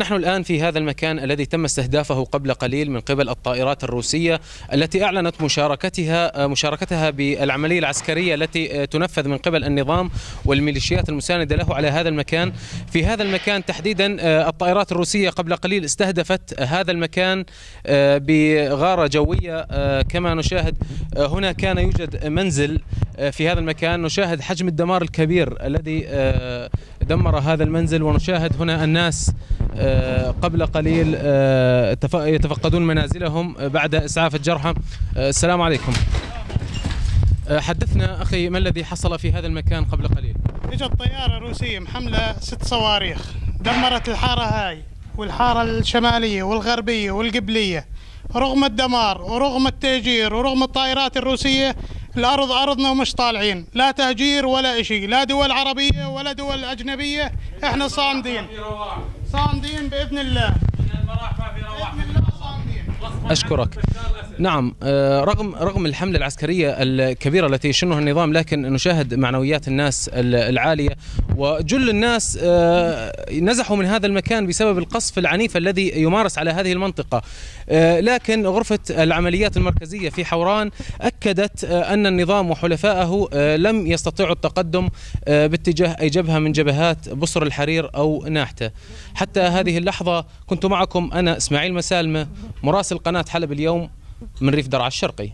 نحن الآن في هذا المكان الذي تم استهدافه قبل قليل من قبل الطائرات الروسية التي أعلنت مشاركتها مشاركتها بالعملية العسكرية التي تنفذ من قبل النظام والميليشيات المساندة له على هذا المكان. في هذا المكان تحديدا الطائرات الروسية قبل قليل استهدفت هذا المكان بغارة جوية كما نشاهد هنا كان يوجد منزل في هذا المكان. نشاهد حجم الدمار الكبير الذي دمر هذا المنزل ونشاهد هنا الناس آه، قبل قليل آه، يتفقدون منازلهم بعد إسعاف الجرحى. آه، السلام عليكم. حدثنا أخي ما الذي حصل في هذا المكان قبل قليل؟ اجت طياره روسيه محملة ست صواريخ دمرت الحارة هاي والحارة الشمالية والغربية والقبلية رغم الدمار ورغم التهجير ورغم الطائرات الروسية الأرض أرضنا ومش طالعين. لا تهجير ولا شيء لا دول عربية ولا دول أجنبية. إحنا صامدين. صامدين بإذن الله. بإذن الله صامدين. أشكرك. نعم آه، رغم رغم الحملة العسكرية الكبيرة التي يشنها النظام لكن نشاهد معنويات الناس العالية وجل الناس آه، نزحوا من هذا المكان بسبب القصف العنيف الذي يمارس على هذه المنطقة. آه، لكن غرفة العمليات المركزية في حوران أكدت أن النظام وحلفائه لم يستطيعوا التقدم باتجاه أي جبهة من جبهات بصر الحرير أو ناحته. حتى هذه اللحظة كنت معكم أنا إسماعيل مسالمة مراسل قناة حلب اليوم. من ريف درعا الشرقي.